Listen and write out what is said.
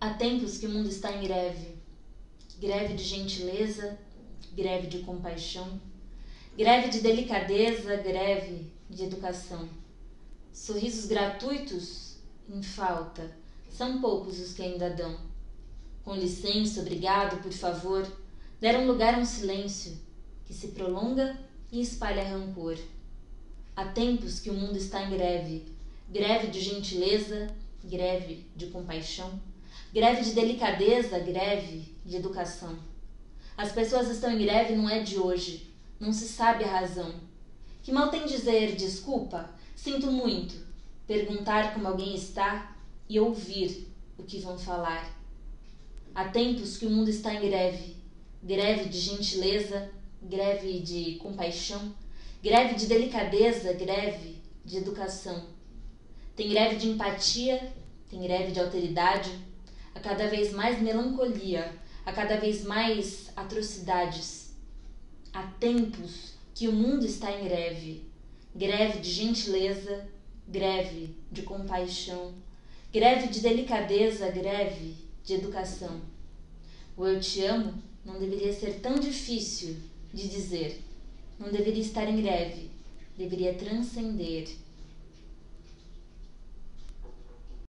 Há tempos que o mundo está em greve. Greve de gentileza, greve de compaixão, greve de delicadeza, greve de educação. Sorrisos gratuitos em falta, são poucos os que ainda dão. Com licença, obrigado, por favor, deram lugar a um silêncio que se prolonga e espalha rancor. Há tempos que o mundo está em greve, greve de gentileza, greve de compaixão, greve de delicadeza, greve de educação. As pessoas estão em greve não é de hoje, não se sabe a razão. Que mal tem dizer desculpa, sinto muito, perguntar como alguém está e ouvir o que vão falar. Há tempos que o mundo está em greve, greve de gentileza, greve de compaixão, greve de delicadeza, greve de educação. Tem greve de empatia, tem greve de alteridade, a cada vez mais melancolia, a cada vez mais atrocidades. Há tempos que o mundo está em greve, greve de gentileza, greve de compaixão, greve de delicadeza, greve de educação. O eu te amo não deveria ser tão difícil de dizer, não deveria estar em greve, deveria transcender